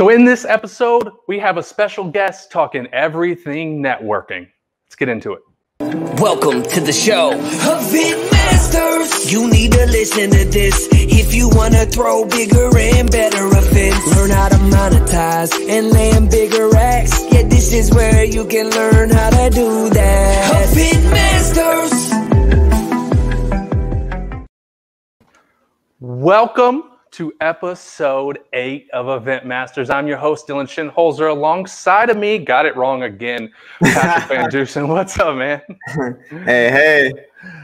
So, in this episode, we have a special guest talking everything networking. Let's get into it. Welcome to the show. Event Masters. You need to listen to this if you want to throw bigger and better events. Learn how to monetize and land bigger racks. Yeah, this is where you can learn how to do that. Event Masters. Welcome to episode eight of Event Masters. I'm your host, Dylan Shinholser. Alongside of me, got it wrong again, Patrick Van Dusen. What's up, man? Hey, hey.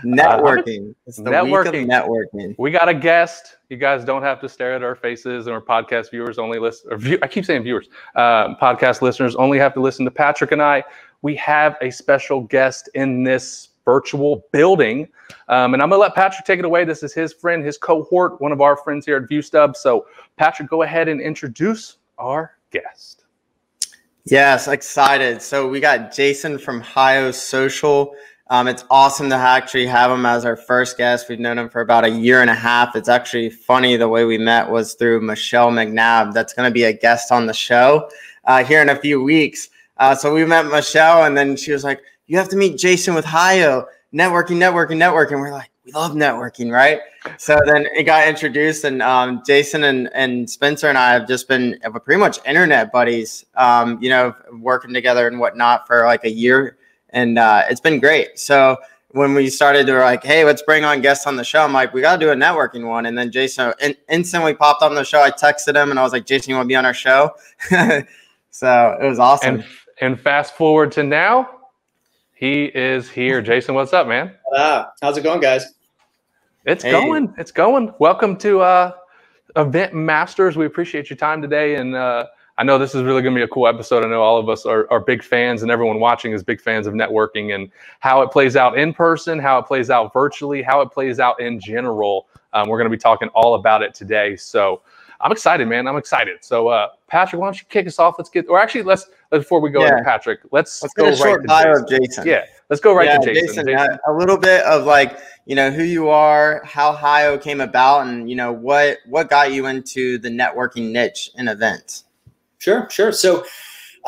Networking. Uh, it's the networking. networking. We got a guest. You guys don't have to stare at our faces, and our podcast viewers only listen. Or view, I keep saying viewers. Uh, podcast listeners only have to listen to Patrick and I. We have a special guest in this virtual building. Um, and I'm going to let Patrick take it away. This is his friend, his cohort, one of our friends here at ViewStub. So, Patrick, go ahead and introduce our guest. Yes, excited. So, we got Jason from Hio Social. Um, it's awesome to actually have him as our first guest. We've known him for about a year and a half. It's actually funny the way we met was through Michelle McNabb. That's going to be a guest on the show uh, here in a few weeks. Uh, so we met Michelle, and then she was like, you have to meet Jason with Hio, networking, networking, networking. We're like, we love networking, right? So then it got introduced, and um, Jason and, and Spencer and I have just been pretty much internet buddies, um, you know, working together and whatnot for like a year, and uh, it's been great. So when we started, they were like, "Hey, let's bring on guests on the show." I'm like, "We got to do a networking one," and then Jason in- instantly popped on the show. I texted him and I was like, "Jason, you want to be on our show?" so it was awesome. And, and fast forward to now, he is here. Jason, what's up, man? Ah, how's it going, guys? It's hey. going. It's going. Welcome to uh, Event Masters. We appreciate your time today, and uh, I know this is really going to be a cool episode. I know all of us are, are big fans, and everyone watching is big fans of networking and how it plays out in person, how it plays out virtually, how it plays out in general. Um, we're going to be talking all about it today. So I'm excited, man. I'm excited. So, uh, Patrick, why don't you kick us off? Let's get, or actually, let's before we go yeah. into Patrick, let's, let's go right short to bio Jason. of Jason. Yeah, let's go right yeah, to Jason. Jason, Jason. A, a little bit of like you know who you are, how Hio came about, and you know what what got you into the networking niche in events. Sure, sure. So.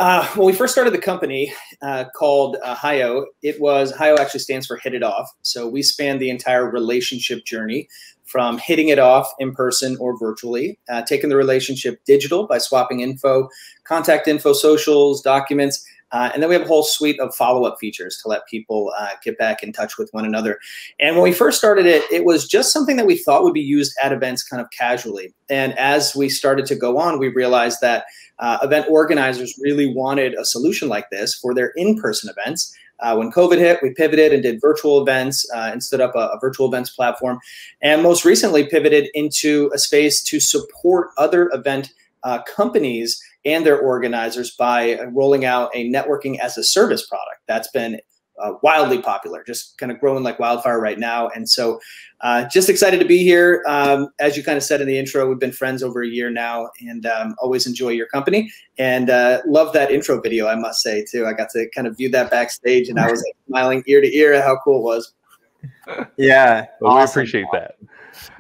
Uh, when we first started the company uh, called uh, Hio, it was Hio actually stands for Hit It Off. So we span the entire relationship journey from hitting it off in person or virtually, uh, taking the relationship digital by swapping info, contact info, socials, documents. Uh, and then we have a whole suite of follow-up features to let people uh, get back in touch with one another. And when we first started it, it was just something that we thought would be used at events kind of casually. And as we started to go on, we realized that uh, event organizers really wanted a solution like this for their in-person events uh, when COVID hit, we pivoted and did virtual events uh, and stood up a, a, virtual events platform. And most recently, pivoted into a space to support other event uh, companies and their organizers by rolling out a networking as a service product. That's been uh, wildly popular, just kind of growing like wildfire right now. And so, uh, just excited to be here. Um, as you kind of said in the intro, we've been friends over a year now, and um, always enjoy your company. And uh, love that intro video, I must say too. I got to kind of view that backstage, and I was like, smiling ear to ear at how cool it was. Yeah, well, awesome. we appreciate that.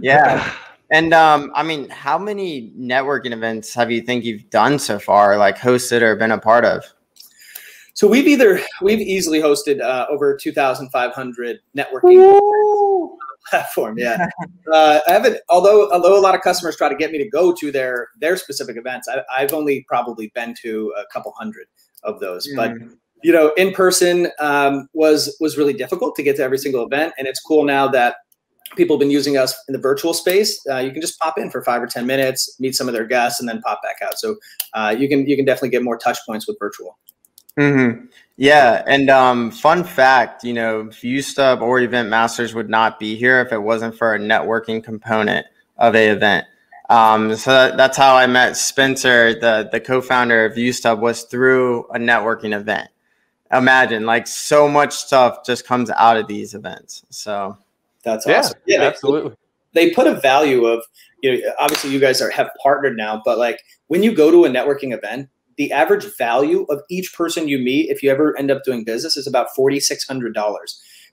Yeah. And um, I mean, how many networking events have you think you've done so far, like hosted or been a part of? So we've either we've easily hosted uh, over 2,500 networking platform. Yeah, uh, I haven't. Although although a lot of customers try to get me to go to their their specific events, I, have only probably been to a couple hundred of those. Mm. But you know, in person um, was was really difficult to get to every single event, and it's cool now that people have been using us in the virtual space. Uh, you can just pop in for five or ten minutes, meet some of their guests, and then pop back out. So uh, you can you can definitely get more touch points with virtual. Mm-hmm. Yeah, and um, fun fact, you know, ViewStub or Event Masters would not be here if it wasn't for a networking component of a event. Um, so that, that's how I met Spencer, the the co-founder of ViewStub, was through a networking event. Imagine, like, so much stuff just comes out of these events. So that's awesome. Yeah, yeah absolutely. They, they put a value of, you know, obviously you guys are have partnered now, but like when you go to a networking event, the average value of each person you meet, if you ever end up doing business, is about $4,600.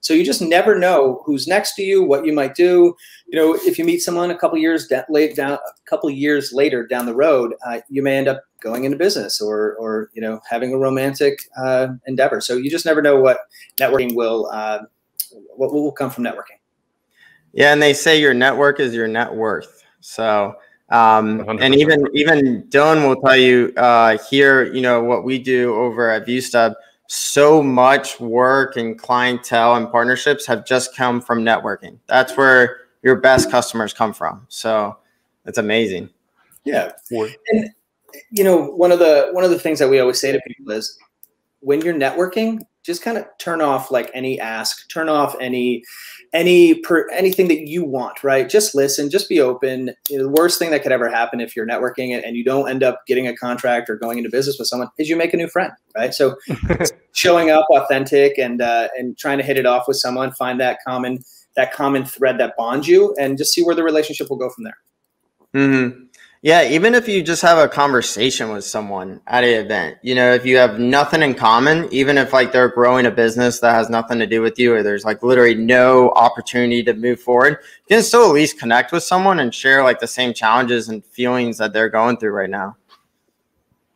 So you just never know who's next to you, what you might do. You know, if you meet someone a couple years late down, a couple years later down the road, uh, you may end up going into business or, or you know, having a romantic uh, endeavor. So you just never know what networking will, uh, what will come from networking. Yeah, and they say your network is your net worth. So, um, and even even Dylan will tell you uh, here, you know, what we do over at ViewStub so much work and clientele and partnerships have just come from networking. That's where your best customers come from. So it's amazing. Yeah. And you know, one of the one of the things that we always say to people is when you're networking, just kind of turn off like any ask, turn off any any per, anything that you want, right? Just listen, just be open. You know, the worst thing that could ever happen if you're networking and, and you don't end up getting a contract or going into business with someone is you make a new friend, right? So showing up authentic and uh, and trying to hit it off with someone, find that common that common thread that bonds you, and just see where the relationship will go from there. Mm-hmm. Yeah, even if you just have a conversation with someone at an event, you know, if you have nothing in common, even if like they're growing a business that has nothing to do with you, or there's like literally no opportunity to move forward, you can still at least connect with someone and share like the same challenges and feelings that they're going through right now.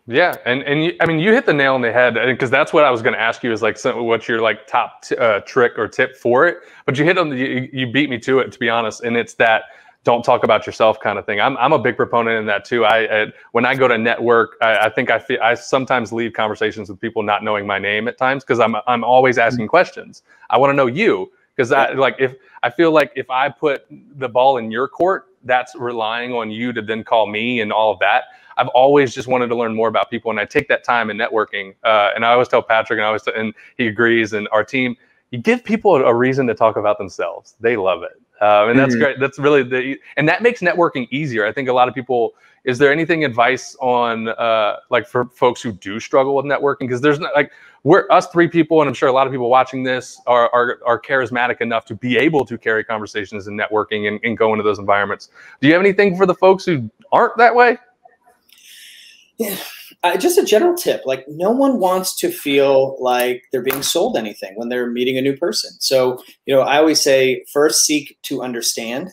Yeah, and and you, I mean, you hit the nail on the head because that's what I was going to ask you is like, what's your like top t- uh, trick or tip for it? But you hit on the, you, you beat me to it to be honest, and it's that don't talk about yourself kind of thing. I'm, I'm a big proponent in that too. I, I when I go to network, I, I, think I feel I sometimes leave conversations with people not knowing my name at times because I'm I'm always asking mm-hmm. questions. I want to know you because I like if I feel like if I put the ball in your court, that's relying on you to then call me and all of that. I've always just wanted to learn more about people, and I take that time in networking. Uh, and I always tell Patrick, and I always and he agrees, and our team. You give people a reason to talk about themselves. They love it. Um, and that's mm-hmm. great. That's really the, and that makes networking easier. I think a lot of people. Is there anything advice on uh, like for folks who do struggle with networking? Because there's not like we're us three people, and I'm sure a lot of people watching this are are, are charismatic enough to be able to carry conversations and networking and, and go into those environments. Do you have anything for the folks who aren't that way? Yeah uh, just a general tip like no one wants to feel like they're being sold anything when they're meeting a new person. So you know i always say first seek to understand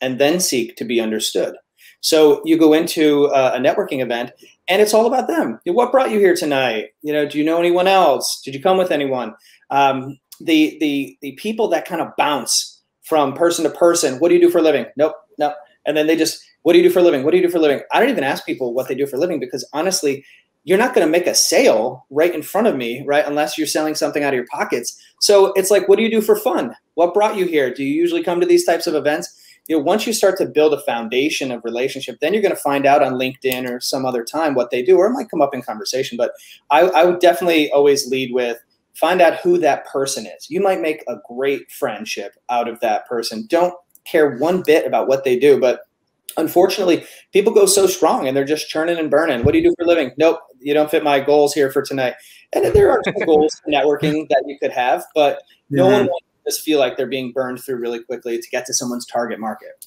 and then seek to be understood. So you go into a, a networking event and it's all about them. What brought you here tonight? You know do you know anyone else? Did you come with anyone? Um, the the the people that kind of bounce from person to person what do you do for a living? Nope nope. And then they just what do you do for a living? What do you do for a living? I don't even ask people what they do for a living because honestly, you're not going to make a sale right in front of me, right? Unless you're selling something out of your pockets. So it's like, what do you do for fun? What brought you here? Do you usually come to these types of events? You know, once you start to build a foundation of relationship, then you're going to find out on LinkedIn or some other time what they do, or it might come up in conversation. But I, I would definitely always lead with find out who that person is. You might make a great friendship out of that person. Don't care one bit about what they do, but unfortunately, people go so strong and they're just churning and burning. What do you do for a living? Nope, you don't fit my goals here for tonight. And there are goals networking that you could have, but no mm-hmm. one wants to just feel like they're being burned through really quickly to get to someone's target market.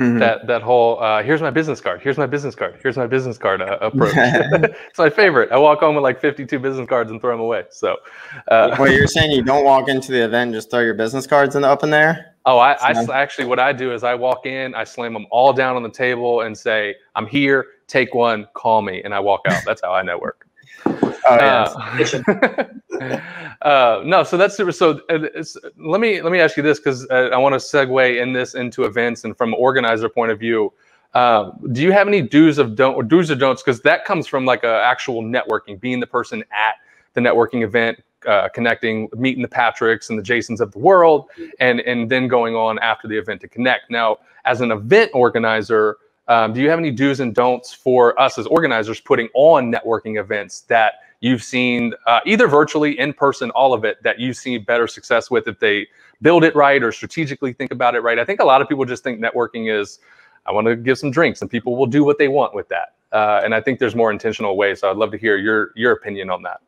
Mm-hmm. That that whole uh, here's my business card, here's my business card, here's my business card uh, approach. it's my favorite. I walk home with like 52 business cards and throw them away. So, uh, well, you're saying you don't walk into the event and just throw your business cards in the, up in there? Oh, I, I actually what I do is I walk in, I slam them all down on the table and say, "I'm here. Take one. Call me," and I walk out. That's how I network. oh uh, uh, no, so that's super. So uh, let me let me ask you this because uh, I want to segue in this into events and from an organizer point of view. Uh, do you have any do's of don't or do's or don'ts? Because that comes from like a actual networking, being the person at the networking event, uh, connecting, meeting the Patricks and the Jasons of the world, and and then going on after the event to connect. Now, as an event organizer, um, do you have any do's and don'ts for us as organizers putting on networking events that you've seen uh, either virtually, in person, all of it that you've seen better success with if they build it right or strategically think about it right? I think a lot of people just think networking is I want to give some drinks and people will do what they want with that. Uh, and I think there's more intentional ways. So I'd love to hear your your opinion on that.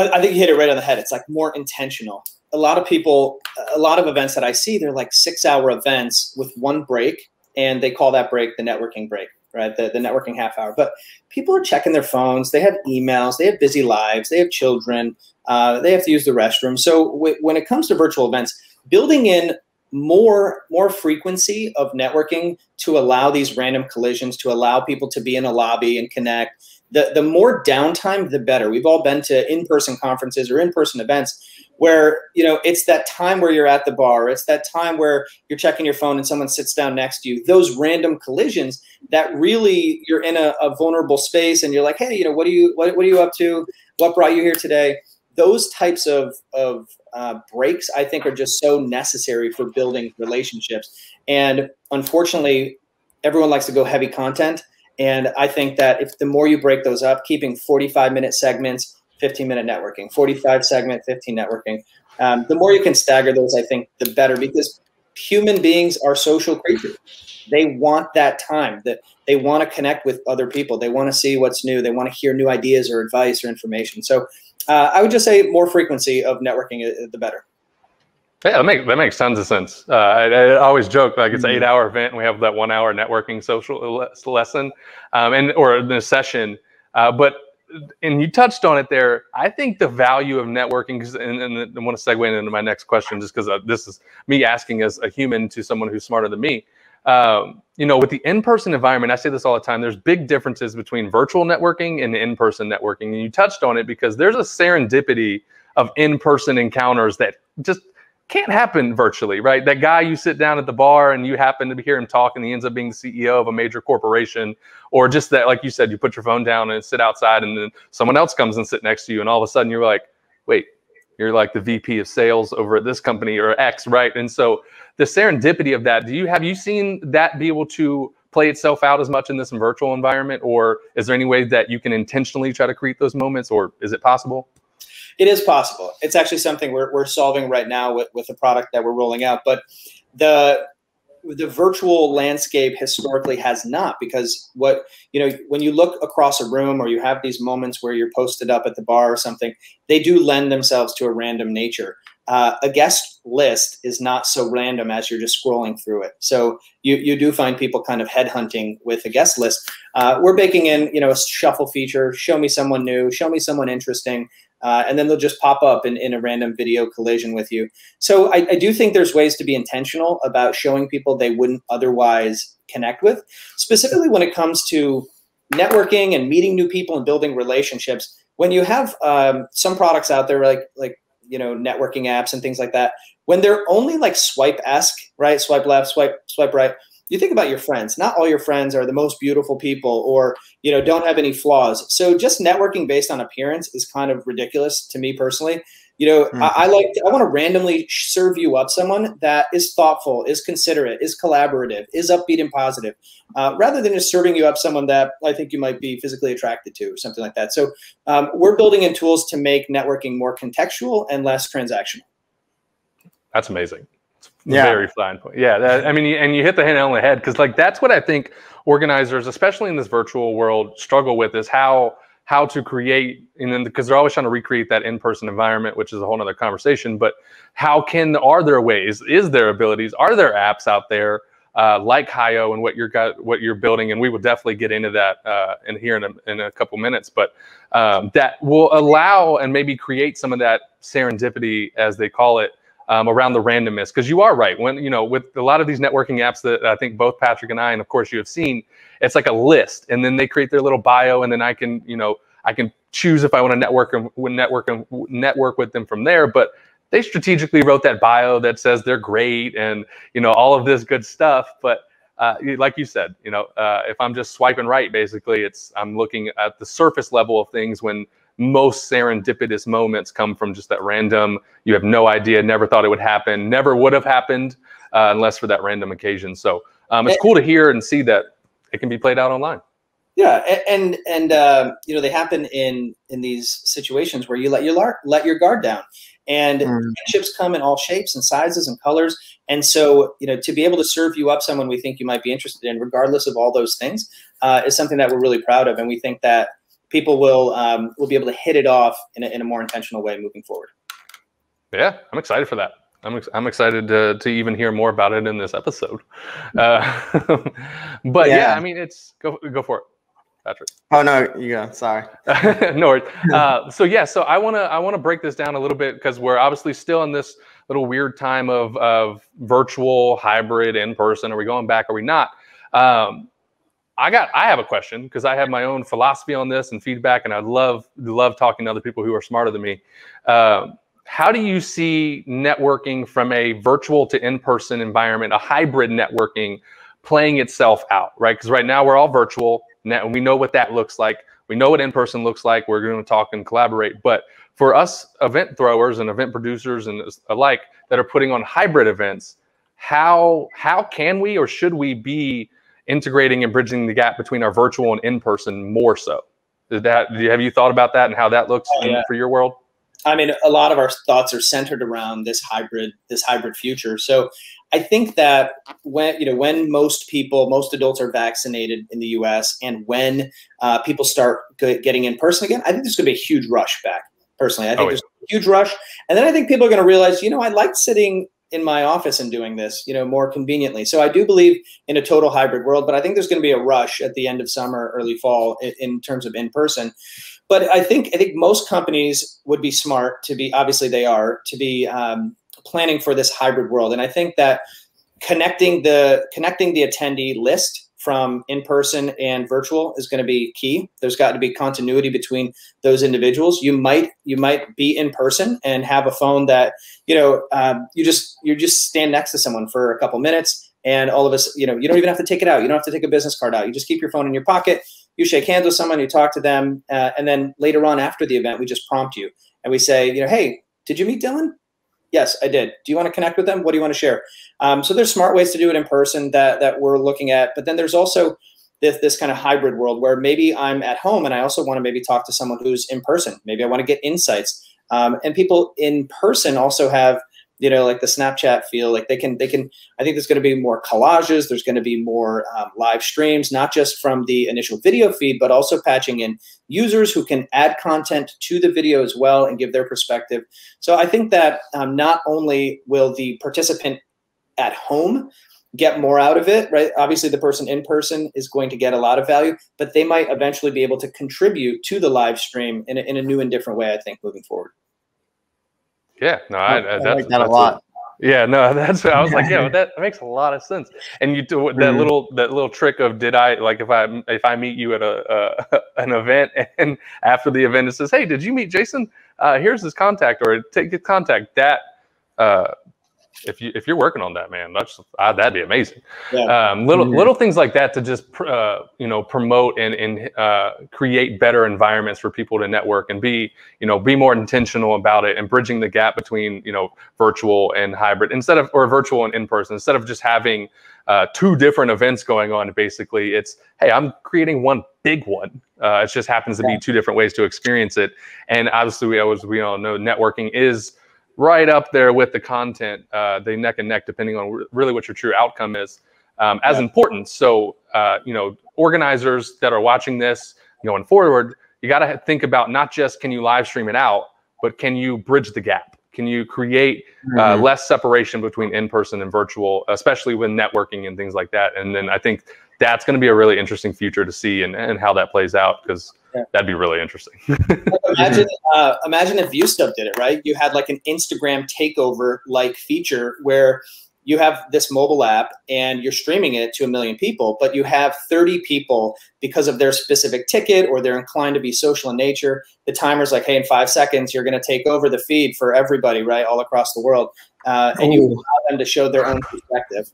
But I think you hit it right on the head. It's like more intentional. A lot of people, a lot of events that I see, they're like six hour events with one break, and they call that break the networking break. right? The, the networking half hour. But people are checking their phones. They have emails. They have busy lives. They have children. Uh, they have to use the restroom. So when it comes to virtual events, building in more more frequency of networking to allow these random collisions to allow people to be in a lobby and connect the the more downtime the better. We've all been to in-person conferences or in-person events where you know it's that time where you're at the bar it's that time where you're checking your phone and someone sits down next to you. Those random collisions that really you're in a, a vulnerable space and you're like hey you know what are you what, what are you up to? What brought you here today? Those types of of uh, breaks i think are just so necessary for building relationships. And unfortunately everyone likes to go heavy content and i think that if the more you break those up keeping 45 minute segments 15 minute networking, 45 segment, 15 networking. Um, the more you can stagger those, I think, the better because human beings are social creatures. They want that time that they want to connect with other people. They want to see what's new. They want to hear new ideas or advice or information. So uh, I would just say more frequency of networking, uh, the better. Yeah, that makes that makes tons of sense. Uh, I, I, always joke like it's an mm-hmm. eight hour event and we have that one hour networking social lesson, um, and or the session. Uh, but and you touched on it there. I think the value of networking, and, and I want to segue into my next question, just because uh, this is me asking as a human to someone who's smarter than me. Um, you know, with the in-person environment, I say this all the time. There's big differences between virtual networking and in-person networking, and you touched on it because there's a serendipity of in-person encounters that just can't happen virtually, right? That guy you sit down at the bar and you happen to hear him talk and he ends up being the CEO of a major corporation, or just that, like you said, you put your phone down and sit outside and then someone else comes and sit next to you and all of a sudden you're like, wait, you're like the VP of sales over at this company or X, right? And so the serendipity of that, do you have you seen that be able to play itself out as much in this virtual environment, or is there any way that you can intentionally try to create those moments, or is it possible? It is possible. It's actually something we're, we're solving right now with, with the product that we're rolling out. But the the virtual landscape historically has not because what you know when you look across a room or you have these moments where you're posted up at the bar or something they do lend themselves to a random nature uh, a guest list is not so random as you're just scrolling through it so you, you do find people kind of headhunting with a guest list uh, we're baking in you know a shuffle feature show me someone new show me someone interesting uh, and then they'll just pop up in, in a random video collision with you. So I, I, do think there's ways to be intentional about showing people they wouldn't otherwise connect with, specifically when it comes to networking and meeting new people and building relationships. When you have um, some products out there like like you know networking apps and things like that, when they're only like swipe esque, right? Swipe left, swipe swipe right you think about your friends. Not all your friends are the most beautiful people or you know don't have any flaws. So just networking based on appearance is kind of ridiculous to me personally. You know mm-hmm. I, I, like to, i want to randomly serve you up someone that is thoughtful is considerate is collaborative is upbeat and positive uh, rather than just serving you up someone that i think you might be physically attracted to or something like that. So um, we're building in tools to make networking more contextual and less transactional. That's amazing yeah. Very fine point. Yeah, that, I mean, and you hit the nail on the head because, like, that's what I think organizers, especially in this virtual world, struggle with is how how to create, and then because they're always trying to recreate that in-person environment, which is a whole other conversation. But how can are there ways? Is there abilities? Are there apps out there uh, like Hio and what you're got what you're building? And we will definitely get into that uh, in here in a, in a couple minutes. But um, that will allow and maybe create some of that serendipity, as they call it um, around the randomness. Because you are right. When you know with a lot of these networking apps that i think both patrick and i and of course you have seen it's like a list and then they create their little bio and then i can you know i can choose if i want to network and network and network with them from there. But they strategically wrote that bio that says they're great and you know all of this good stuff. But uh, like you said, you know, uh, if I'm just swiping right, basically, it's I'm looking at the surface level of things when most serendipitous moments come from just that random, you have no idea, never thought it would happen, never would have happened uh, unless for that random occasion. So um, it's cool to hear and see that it can be played out online. Yeah, and and uh, you know they happen in in these situations where you let your let your guard down, and mm. chips come in all shapes and sizes and colors. And so you know to be able to serve you up someone we think you might be interested in, regardless of all those things, uh, is something that we're really proud of, and we think that people will um, will be able to hit it off in a, in a more intentional way moving forward. Yeah, I'm excited for that. I'm ex- I'm excited to to even hear more about it in this episode. Uh, but yeah. yeah. I mean, it's go go for it, Patrick. Oh no, you go. Sorry. no uh, so yeah, so I wanna I wanna break this down a little bit because we're obviously still in this little weird time of of virtual, hybrid, in person. Are we going back? Are we not? Um, I got I have a question because I have my own philosophy on this and feedback, and I love love talking to other people who are smarter than me. Um, how do you see networking from a virtual to in-person environment, a hybrid networking, playing itself out? Right, because right now we're all virtual. Now we know what that looks like. We know what in-person looks like. We're going to talk and collaborate, but for us event throwers and event producers and alike that are putting on hybrid events, how how can we or should we be integrating and bridging the gap between our virtual and in-person more so. Did that have you thought about that and how that looks oh, yeah. for your world? I mean, a lot of our thoughts are centered around this hybrid, this hybrid future. So, I think that when you know when most people, most adults are vaccinated in the U.S. and when uh, people start getting in person again, I think there's going to be a huge rush back. Personally, I think oh, yeah. there's a huge rush, and then I think people are going to realize, you know, I like sitting in my office and doing this, you know, more conveniently. So I do believe in a total hybrid world, but I think there's going to be a rush at the end of summer, early fall in, in terms of in person. But I think I think most companies would be smart to be obviously they are to be um, planning for this hybrid world, and I think that connecting the connecting the attendee list from in person and virtual is going to be key. There's got to be continuity between those individuals. You might you might be in person and have a phone that you know um, you just you just stand next to someone for a couple minutes, and all of us you know you don't even have to take it out. You don't have to take a business card out. You just keep your phone in your pocket. You shake hands with someone, you talk to them, uh, and then later on after the event, we just prompt you and we say, you know, hey, did you meet Dylan? Yes, I did. Do you want to connect with them? What do you want to share? Um, so there's smart ways to do it in person that that we're looking at, but then there's also this this kind of hybrid world where maybe I'm at home and I also want to maybe talk to someone who's in person. Maybe I want to get insights. Um, and people in person also have you know like the snapchat feel like they can they can i think there's going to be more collages there's going to be more um, live streams not just from the initial video feed but also patching in users who can add content to the video as well and give their perspective. So i think that um, not only will the participant at home get more out of it right? Obviously the person in person is going to get a lot of value but they might eventually be able to contribute to the live stream in a, in a new and different way i think moving forward yeah, no, I, I, that's, like that a lot. A, yeah, no, that's I was like, yeah, that makes a lot of sense. And you do that mm-hmm. little that little trick of did I like if I if I meet you at a uh, an event and after the event it says, hey, did you meet Jason? Uh, here's his contact or take his contact. That uh, if you if you're working on that, man, that's uh, that'd be amazing. Yeah. Um, little mm-hmm. little things like that to just uh, you know promote and and uh, create better environments for people to network and be you know be more intentional about it and bridging the gap between you know virtual and hybrid instead of or virtual and in person instead of just having uh, two different events going on. Basically, it's hey, I'm creating one big one. Uh, it just happens to yeah. be two different ways to experience it. And obviously, we always we all know networking is right up there with the content, uh, they neck and neck, depending on really what your true outcome is, um, as yeah. important. So, uh, you know, organizers that are watching this going forward, you got to think about not just can you live stream it out, but can you bridge the gap? Can you create uh, mm-hmm. less separation between in person and virtual, especially with networking and things like that? And then I think that's going to be a really interesting future to see and, and how that plays out because yeah. that'd be really interesting. imagine, uh, imagine if ViewStub did it right. You had like an Instagram takeover like feature where you have this mobile app and you're streaming it to a million people, but you have 30 people because of their specific ticket or they're inclined to be social in nature. The timer's like, hey, in five seconds, you're going to take over the feed for everybody, right, all across the world. Uh, and you allow them to show their own perspective.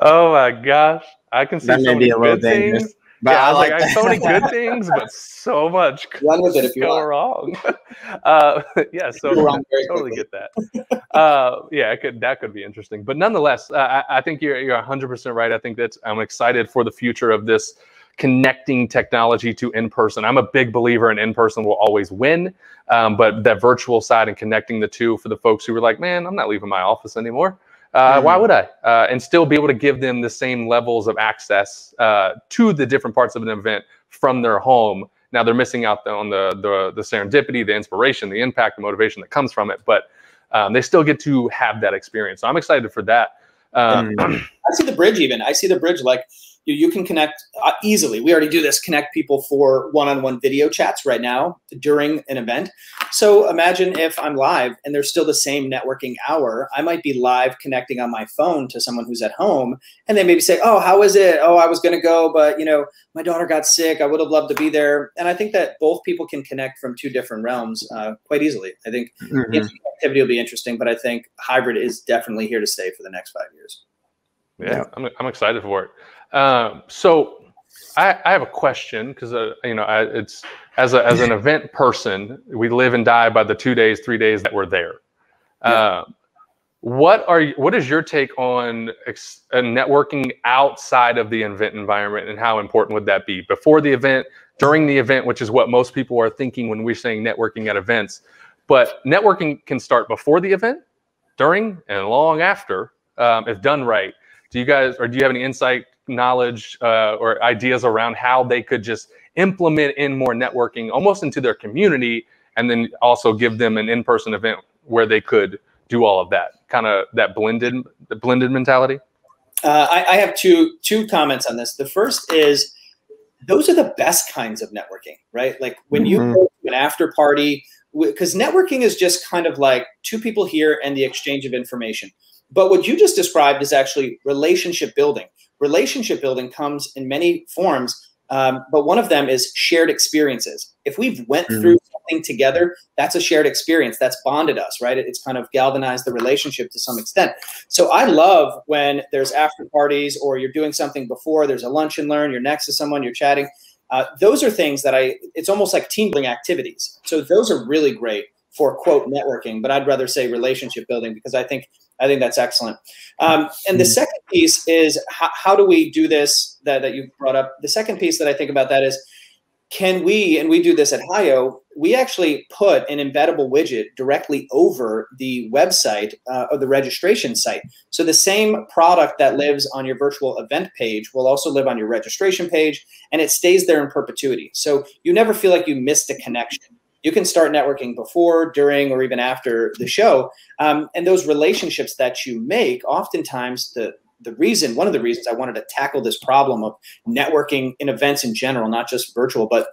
Oh my gosh. I can see that so many good things. But yeah, I, like, like I so many good things, but so much run with it if you wrong. uh, yeah, so I totally get that. Uh, yeah, could that could be interesting, but nonetheless, uh, I, I, think you're you're 100 percent right. I think that I'm excited for the future of this connecting technology to in person. I'm a big believer in in person will always win, um, but that virtual side and connecting the two for the folks who were like, man, I'm not leaving my office anymore. Uh, mm-hmm. Why would I? Uh, and still be able to give them the same levels of access uh, to the different parts of an event from their home. Now they're missing out on the, the the serendipity, the inspiration, the impact, the motivation that comes from it. But um, they still get to have that experience. So I'm excited for that. Um, I see the bridge even. I see the bridge like you, you can connect uh, easily. We already do this, connect people for one-on-one video chats right now during an event. So imagine if I'm live and there's still the same networking hour, I might be live connecting on my phone to someone who's at home and they maybe say, oh, how is it? Oh, I was going to go, but you know, my daughter got sick. I would have loved to be there. And I think that both people can connect from two different realms uh, quite easily. I think mm-hmm. activity will be interesting, but I think hybrid is definitely here to stay for the next five years. Yeah, yeah. I'm, I'm excited for it. Um, so I, I, have a question because uh, you know I, it's as a, as an event person, we live and die by the two days, three days that we're there. Yeah. Uh, what are you, what is your take on ex- uh, networking outside of the event environment, and how important would that be before the event, during the event, which is what most people are thinking when we're saying networking at events. But networking can start before the event, during, and long after um, if done right. Do you guys, or do you have any insight knowledge uh, or ideas around how they could just implement in more networking almost into their community and then also give them an in-person event where they could do all of that kind of that blended the blended mentality? Uh, I, I, have two two comments on this. The first is those are the best kinds of networking right? Like when mm-hmm. you go to an after party because networking is just kind of like two people here and the exchange of information but what you just described is actually relationship building. Relationship building comes in many forms um, but one of them is shared experiences. If we've went mm-hmm. through something together that's a shared experience. That's bonded us right? It's kind of galvanized the relationship to some extent. So i love when there's after parties or you're doing something before there's a lunch and learn you're next to someone you're chatting. Uh, those are things that i it's almost like team building activities. So those are really great for quote networking but i'd rather say relationship building because i think I think that's excellent. Um, and the hmm. second piece is how, how do we do this that, that you brought up? The second piece that I think about that is can we, and we do this at Hio, we actually put an embeddable widget directly over the website uh, of the registration site. So the same product that lives on your virtual event page will also live on your registration page and it stays there in perpetuity. So you never feel like you missed a connection you can start networking before, during, or even after the show. Um, and those relationships that you make, oftentimes the the reason, one of the reasons I wanted to tackle this problem of networking in events in general, not just virtual, but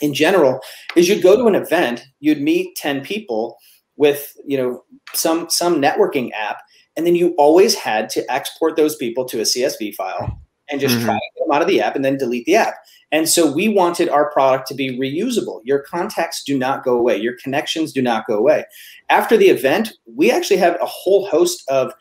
in general, is you'd go to an event, you'd meet 10 people with, you know, some some networking app, and then you always had to export those people to a CSV file and just mm-hmm. try to get them out of the app and then delete the app. And so we wanted our product to be reusable. Your contacts do not go away, your connections do not go away. After the event, we actually have a whole host of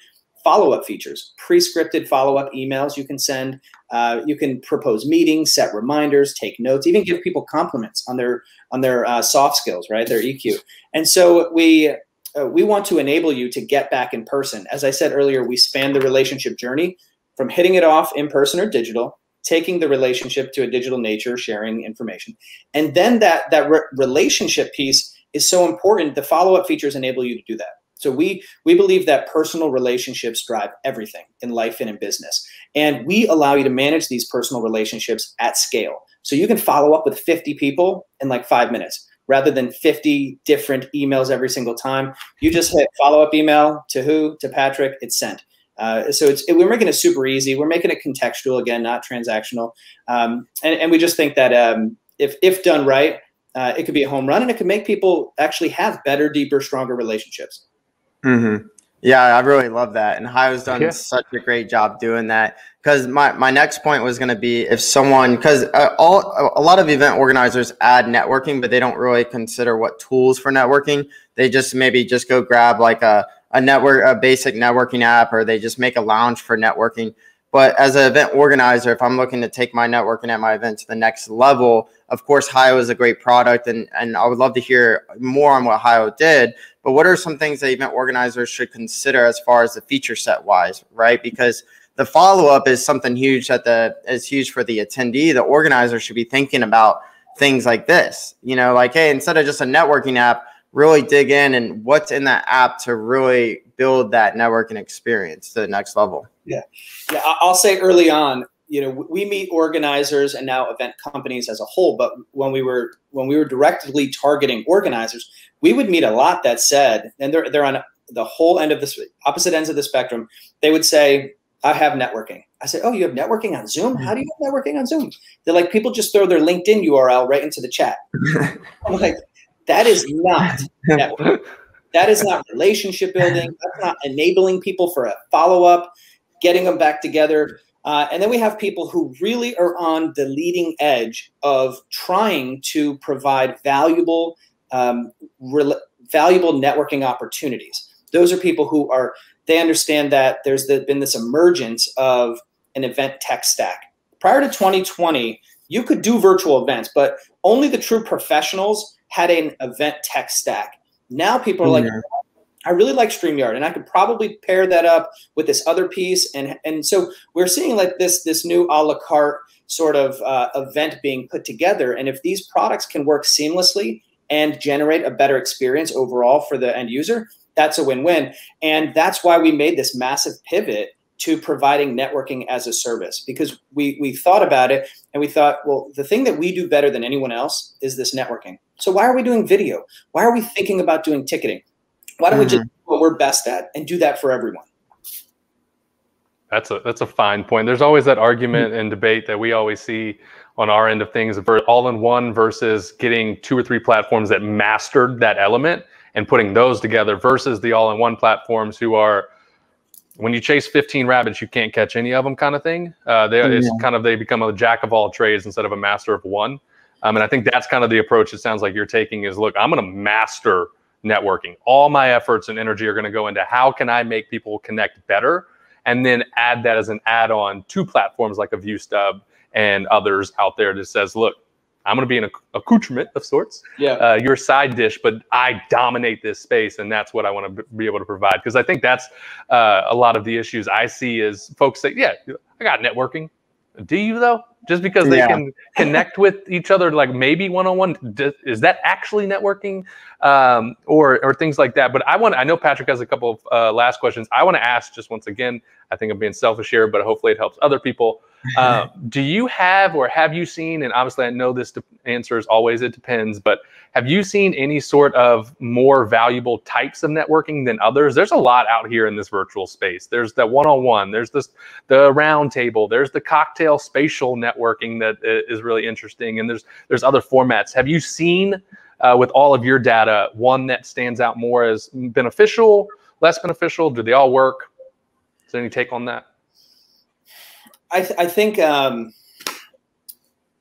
follow up features, pre scripted follow up emails you can send. Uh, you can propose meetings, set reminders, take notes, even give people compliments on their on their uh, soft skills, right? Their EQ. And so we uh, we want to enable you to get back in person. As I said earlier, we span the relationship journey from hitting it off in person or digital taking the relationship to a digital nature, sharing information. And then that, that re- relationship piece is so important. The follow up features enable you to do that. So we we believe that personal relationships drive everything in life and in business. And we allow you to manage these personal relationships at scale. So you can follow up with 50 people in like 5 minutes rather than 50 different emails every single time. You just hit follow up email to who? To Patrick, it's sent. Uh, so it's, it, we're making it super easy. We're making it contextual again, not transactional. Um, and, and we just think that um, if, if done right, uh, it could be a home run and it could make people actually have better, deeper, stronger relationships. Mm-hmm. Yeah, I really love that. And Hio's done yeah. such a great job doing that. Because my, my next point was going to be if someone, because uh, all a lot of event organizers add networking, but they don't really consider what tools for networking. They just maybe just go grab like a a network, a basic networking app, or they just make a lounge for networking. But as an event organizer, if I'm looking to take my networking at my event to the next level, of course, Hio is a great product, and and I would love to hear more on what Hio did. But what are some things that event organizers should consider as far as the feature set wise, right? Because the follow up is something huge that the is huge for the attendee. The organizer should be thinking about things like this. You know, like hey, instead of just a networking app, really dig in and what's in that app to really build that networking experience to the next level. Yeah. Yeah. I'll say early on, you know, we meet organizers and now event companies as a whole, but when we were when we were directly targeting organizers, we would meet a lot that said, and they're they're on the whole end of this opposite ends of the spectrum, they would say, I have networking. I said, Oh, you have networking on Zoom? How do you have networking on Zoom? They're like, people just throw their LinkedIn URL right into the chat. I'm like, that is not networking. That is not relationship building. That's not enabling people for a follow up, getting them back together. Uh, and then we have people who really are on the leading edge of trying to provide valuable, um, valuable networking opportunities. Those are people who are they understand that there's the, been this emergence of an event tech stack. Prior to 2020, you could do virtual events, but only the true professionals had an event tech stack. Now people are like, I really like StreamYard, and I could probably pair that up with this other piece, and and so we're seeing like this this new a la carte sort of uh, event being put together. And if these products can work seamlessly and generate a better experience overall for the end user, that's a win-win. And that's why we made this massive pivot to providing networking as a service because we we thought about it and we thought, well, the thing that we do better than anyone else is this networking. So why are we doing video? Why are we thinking about doing ticketing? Why don't mm-hmm. we just mm-hmm. do what we're best at and do that for everyone? That's a that's a fine point. There's always that argument mm-hmm. and debate that we always see on our end of things all in one versus getting two or three platforms that mastered that element and putting those together versus the all-in-one platforms who are when you chase 15 rabbits you can't catch any of them kind of thing. Uh, they, yeah. it's kind of they become a jack of all trades instead of a master of one. Um, and i think that's kind of the approach it sounds like you're taking is look i'm going to master networking. All my efforts and energy are going to go into how can i make people connect better and then add that as an add-on to platforms like a viewstub and others out there that says look I'm going to be an accoutrement of sorts. Yeah. Uh, you're a side dish, but I dominate this space, and that's what I want to be able to provide. Because I think that's uh, a lot of the issues I see is folks say, "Yeah, I got networking." Do you though? Just because they yeah. can connect with each other, like maybe one on one, is that actually networking, um, or or things like that? But I want, I know Patrick has a couple of uh, last questions. I want to ask just once again. I think I'm being selfish here, but hopefully it helps other people. Uh, do you have or have you seen, and obviously I know this answer is always it depends, but have you seen any sort of more valuable types of networking than others? There's a lot out here in this virtual space. There's the one-on-one, there's this the round table, there's the cocktail spatial networking that is really interesting, and there's there's other formats. Have you seen uh, with all of your data one that stands out more as beneficial, less beneficial? Do they all work? Is there any take on that? I, th- I think um,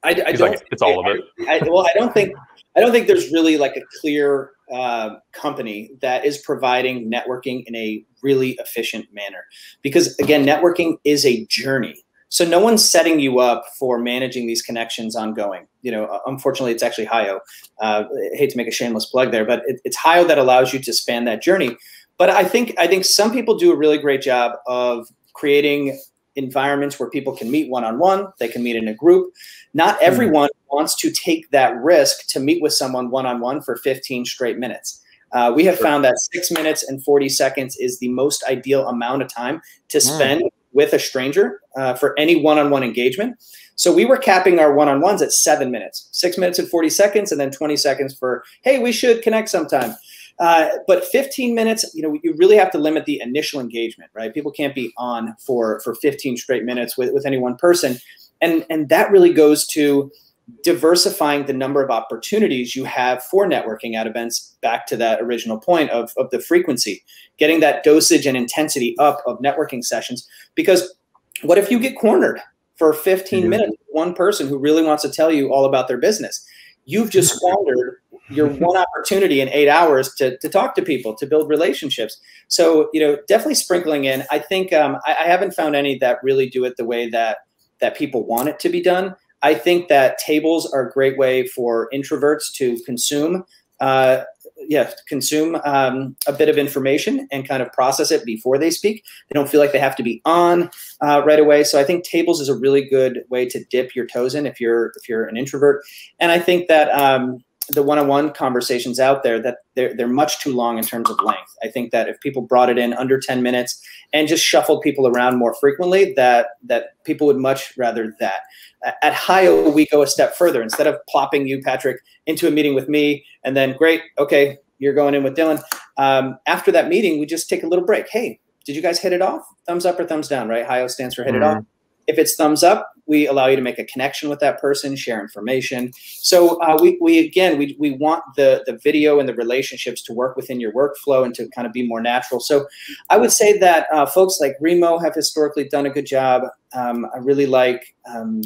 I, I don't. Like, it's all of it. I, well, I don't think I don't think there's really like a clear uh, company that is providing networking in a really efficient manner. Because again, networking is a journey. So no one's setting you up for managing these connections ongoing. You know, unfortunately, it's actually Hio. Uh, I hate to make a shameless plug there, but it, it's Hio that allows you to span that journey. But I think I think some people do a really great job of creating environments where people can meet one on one, they can meet in a group. Not hmm. everyone mm-hmm. wants to take that risk to meet with someone one on one for 15 straight minutes. Uh, we have found that six minutes and 40 seconds is the most ideal amount of time to hmm. spend mm. With a stranger uh, for any one on one engagement. So we were capping our one on ones at seven minutes, six minutes and 40 seconds, and then 20 seconds for, hey, we should connect sometime. Uh, but 15 minutes, you know, you really have to limit the initial engagement, right? People can't be on for for 15 straight minutes with, with any one person. And, and that really goes to diversifying the number of opportunities you have for networking at events back to that original point of, of the frequency, getting that dosage and intensity up of networking sessions. Because what if you get cornered for 15 mm-hmm. minutes, one person who really wants to tell you all about their business? You've just squandered your one opportunity in eight hours to, to talk to people to build relationships so you know definitely sprinkling in i think um, I, I, haven't found any that really do it the way that that people want it to be done i think that tables are a great way for introverts to consume uh, yeah consume um, a bit of information and kind of process it before they speak they don't feel like they have to be on uh, right away so i think tables is a really good way to dip your toes in if you're if you're an introvert and i think that um, the one-on-one conversations out there that they're, they're much too long in terms of length. I think that if people brought it in under 10 minutes and just shuffled people around more frequently, that that people would much rather that. At Hio, we go a step further. Instead of plopping you, Patrick, into a meeting with me and then great, okay, you're going in with Dylan. Um, after that meeting, we just take a little break. Hey, did you guys hit it off? Thumbs up or thumbs down, right? HIO stands for hit mm-hmm. it off. If it's thumbs up, we allow you to make a connection with that person, share information. So uh, we, we again we, we want the the video and the relationships to work within your workflow and to kind of be more natural. So I would say that uh, folks like Remo have historically done a good job. Um, I really like um,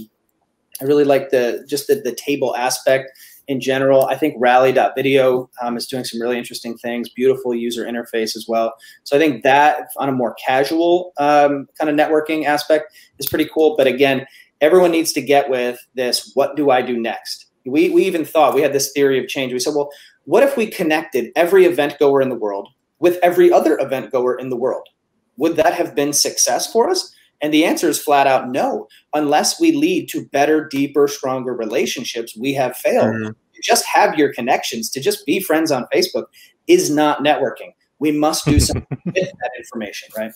I really like the just the, the table aspect in general. I think Rally.video um, is doing some really interesting things, beautiful user interface as well. So I think that on a more casual um, kind of networking aspect is pretty cool. But again, everyone needs to get with this what do I do next? We, we even thought we had this theory of change. We said, well, what if we connected every event goer in the world with every other event goer in the world? Would that have been success for us? And the answer is flat out no. Unless we lead to better, deeper, stronger relationships, we have failed. Mm-hmm. Just have your connections to just be friends on Facebook is not networking. We must do something with that information, right?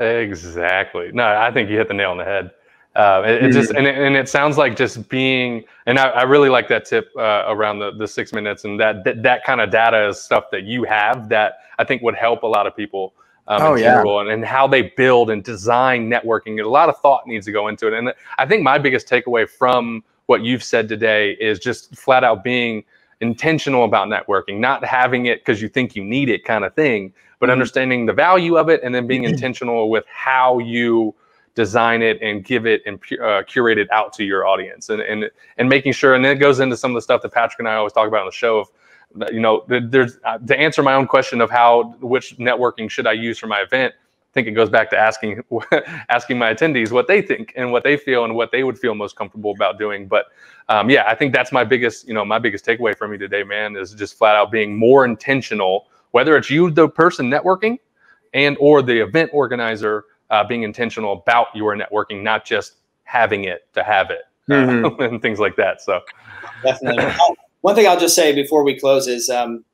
Exactly. No, I think you hit the nail on the head. Uh, it, it, just mm-hmm. and it, and it sounds like just being and I, I really like that tip uh, around the, the six minutes and that that, that kind of data is stuff that you have that I think would help a lot of people um, oh, in general yeah. and, and how they build and design networking. A lot of thought needs to go into it. And I think my biggest takeaway from what you've said today is just flat out being intentional about networking, not having it because you think you need it kind of thing, but mm-hmm. understanding the value of it and then being intentional with how you design it and give it and uh, curate it out to your audience and, and and making sure and then it goes into some of the stuff that patrick and i always talk about on the show of you know, there's uh, to answer my own question of how which networking should I use for my event. I think it goes back to asking asking my attendees what they think and what they feel and what they would feel most comfortable about doing. But um, yeah, I think that's my biggest you know my biggest takeaway from you today, man, is just flat out being more intentional. Whether it's you, the person networking, and or the event organizer, uh, being intentional about your networking, not just having it to have it uh, mm-hmm. and things like that. So definitely. One thing I'll just say before we close is um,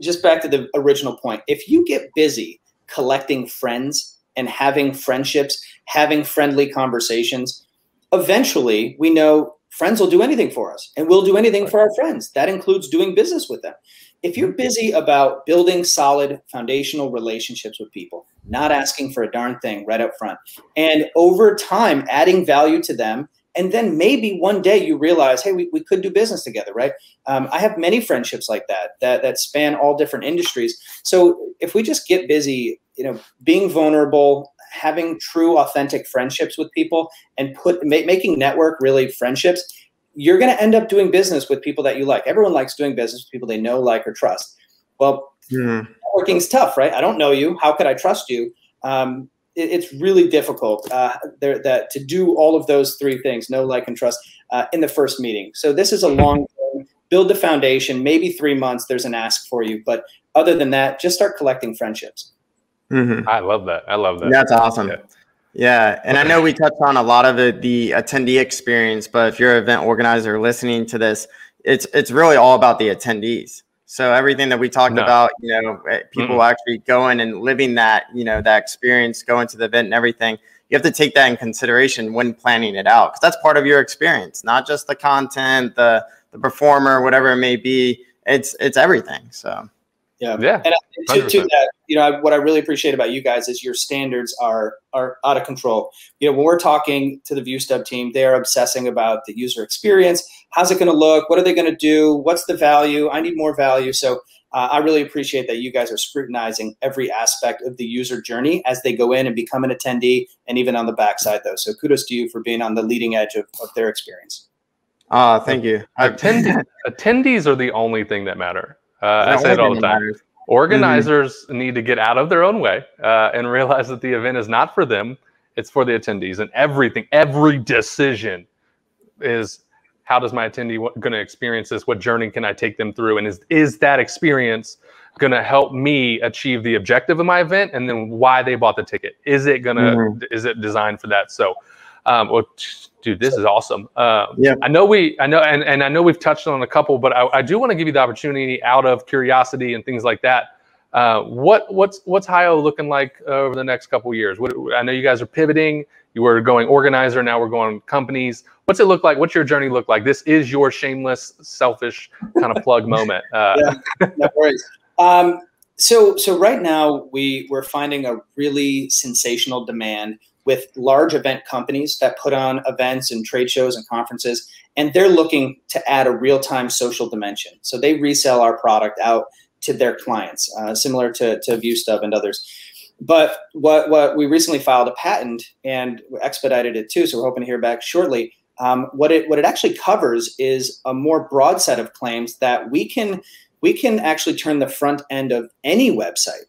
just back to the original point. If you get busy collecting friends and having friendships, having friendly conversations, eventually we know friends will do anything for us and we'll do anything for our friends. That includes doing business with them. If you're busy about building solid foundational relationships with people, not asking for a darn thing right up front, and over time adding value to them and then maybe one day you realize hey we, we could do business together right? Um, i have many friendships like that, that that span all different industries. So if we just get busy you know being vulnerable having true authentic friendships with people and put ma- making network really friendships you're going to end up doing business with people that you like. Everyone likes doing business with people they know like or trust. Well mm. networking's tough right? I don't know you. How could i trust you? Um, it, it's really difficult uh, there, that to do all of those three things, know, like, and trust, uh, in the first meeting. So this is a long build the foundation. Maybe three months there's an ask for you, but other than that, just start collecting friendships. Mm-hmm. I love that. I love that. That's awesome. Yeah. Yeah, and I know we touched on a lot of it, the attendee experience, but if you're an event organizer listening to this, it's it's really all about the attendees. So everything that we talked no. about, you know, eh, people mm-hmm. actually going and living that, you know, that experience, going to the event and everything. You have to take that in consideration when planning it out because that's part of your experience, not just the content, the the performer, whatever it may be. It's it's everything. So yeah. Yeah. And to, to, that, you know, what I really appreciate about you guys is your standards are are out of control. You know, when we're talking to the ViewStub team, they are obsessing about the user experience. How's it going to look? What are they going to do? What's the value? I need more value. So uh, I really appreciate that you guys are scrutinizing every aspect of the user journey as they go in and become an attendee, and even on the backside, though. So kudos to you for being on the leading edge of, of their experience. Ah, uh, thank you. Attend- attendees are the only thing that matter. Uh, I say it all the time. Organizers mm-hmm. need to get out of their own way uh, and realize that the event is not for them; it's for the attendees. And everything, every decision, is how does my attendee going to experience this? What journey can I take them through? And is is that experience going to help me achieve the objective of my event? And then why they bought the ticket? Is it gonna? Mm-hmm. Is it designed for that? So, um, well, dude, this is awesome. Uh, yeah, I know we, I know, and, and I know we've touched on a couple, but I, I do want to give you the opportunity out of curiosity and things like that. Uh, what what's what's HIO looking like uh, over the next couple years? What, I know you guys are pivoting. You were going organizer, now we're going companies. What's it look like? What's your journey look like? This is your shameless, selfish kind of plug moment. Uh, yeah, no worries. Um, so so right now we we're finding a really sensational demand with large event companies that put on events and trade shows and conferences and they're looking to add a real-time social dimension. So they resell our product out to their clients uh, similar to, to viewstub and others. But what, what we recently filed a patent and expedited it too so we're hoping to hear back shortly. Um, what it what it actually covers is a more broad set of claims that we can we can actually turn the front end of any website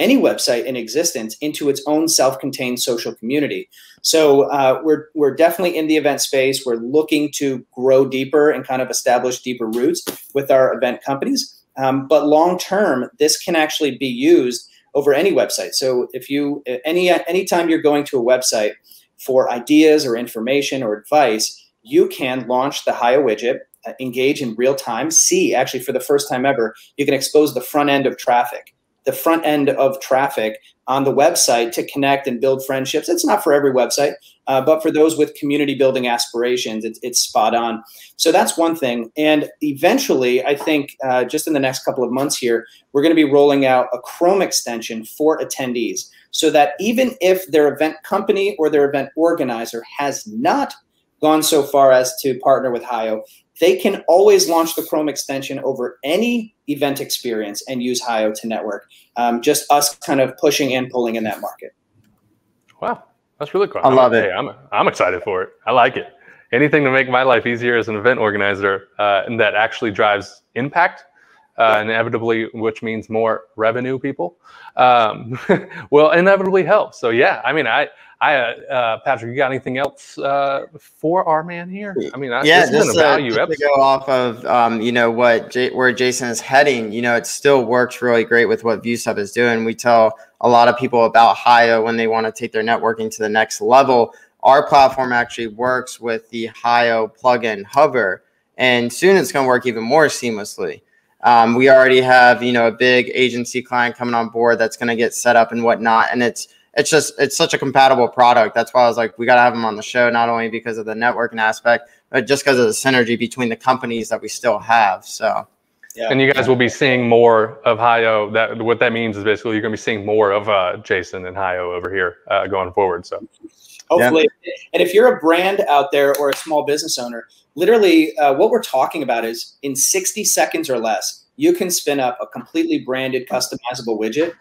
any website in existence into its own self-contained social community. So uh, we're we're definitely in the event space. We're looking to grow deeper and kind of establish deeper roots with our event companies. Um, but long term, this can actually be used over any website. So if you any anytime you're going to a website for ideas or information or advice, you can launch the Hio widget engage in real time, see actually for the first time ever, you can expose the front end of traffic, the front end of traffic on the website to connect and build friendships. It's not for every website, uh, but for those with community building aspirations, it's, it's, spot on. So that's one thing. And eventually, I think uh, just in the next couple of months here, we're going to be rolling out a Chrome extension for attendees so that even if their event company or their event organizer has not gone so far as to partner with Hio, they can always launch the Chrome extension over any event experience and use Hio to network. Um, just us kind of pushing and pulling in that market. Wow, that's really cool. I love it. Hey, I'm, I'm excited for it. I like it. Anything to make my life easier as an event organizer uh, and that actually drives impact, uh, inevitably, which means more revenue people, um, will inevitably help. So yeah, I mean, I I, uh, Patrick, you got anything else uh, for our man here? I mean, yeah, this just, uh, just to go off of um, you know what J- where Jason is heading. You know, it still works really great with what ViewStub is doing. We tell a lot of people about Hio when they want to take their networking to the next level. Our platform actually works with the Hio plugin Hover, and soon it's going to work even more seamlessly. Um, we already have you know a big agency client coming on board that's going to get set up and whatnot, and it's it's just it's such a compatible product. That's why I was like, we got to have them on the show, not only because of the networking aspect, but just because of the synergy between the companies that we still have. So. Yeah. And you guys will be seeing more of Hio. That what that means is basically you're going to be seeing more of uh, Jason and Hio over here uh, going forward. So hopefully, yeah. and if you're a brand out there or a small business owner, literally uh, what we're talking about is in 60 seconds or less, you can spin up a completely branded, customizable widget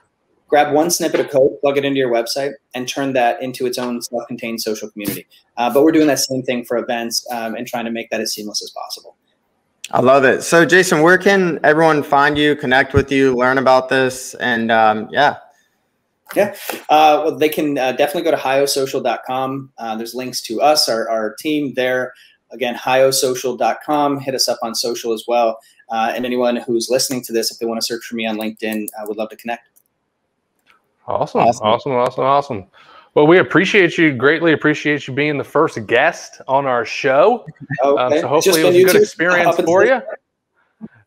grab one snippet of code, plug it into your website, and turn that into its own self-contained social community. Uh, but we're doing that same thing for events um, and trying to make that as seamless as possible. I love it. So, Jason, where can everyone find you, connect with you, learn about this, and um, yeah. Yeah, uh, well, they can uh, definitely go to hiosocial.com. Uh, there's links to us, our, our team there. Again, hiosocial.com. Hit us up on social as well. Uh, and anyone who's listening to this, if they want to search for me on LinkedIn, I would love to connect. Awesome, awesome, awesome, awesome, awesome. Well, we appreciate you greatly. Appreciate you being the first guest on our show. Okay. Um, so hopefully it was a good experience for you.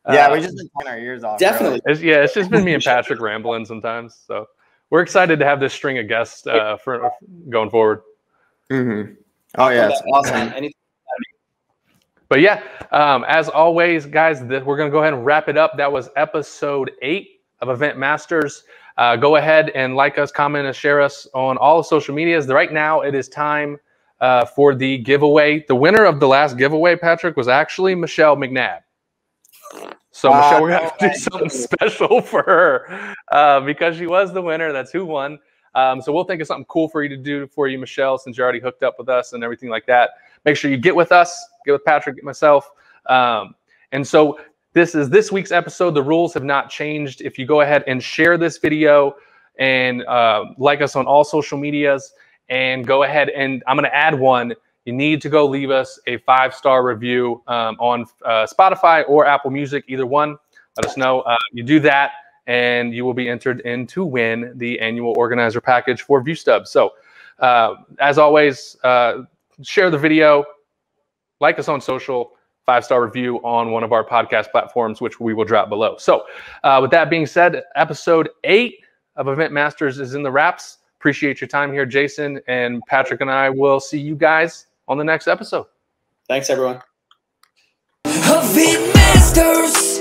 Yeah, uh, we just been pulling our ears off. Definitely. It's, yeah, it's just been me and Patrick rambling sometimes. So we're excited to have this string of guests uh, for going forward. Mm-hmm. Oh yeah, it's awesome. But yeah, um, as always, guys, th- we're gonna go ahead and wrap it up. That was episode eight of Event Masters. Uh, go ahead and like us, comment, and share us on all the social medias. Right now, it is time uh, for the giveaway. The winner of the last giveaway, Patrick, was actually Michelle McNabb. So Michelle, we're gonna have to do something special for her uh, because she was the winner. That's who won. Um, so we'll think of something cool for you to do for you, Michelle, since you're already hooked up with us and everything like that. Make sure you get with us, get with Patrick, get myself. Um, and so this is this week's episode. The rules have not changed. If you go ahead and share this video and uh, like us on all social medias, and go ahead and I'm going to add one. You need to go leave us a five star review um, on uh, Spotify or Apple Music, either one. Let us know. Uh, you do that, and you will be entered in to win the annual organizer package for ViewStub. So, uh, as always, uh, share the video, like us on social five star review on one of our podcast platforms, which we will drop below. So, uh, with that being said, episode eight of Event Masters is in the wraps. Appreciate your time here, Jason and Patrick, and I will see you guys on the next episode. Thanks, everyone. Event Masters.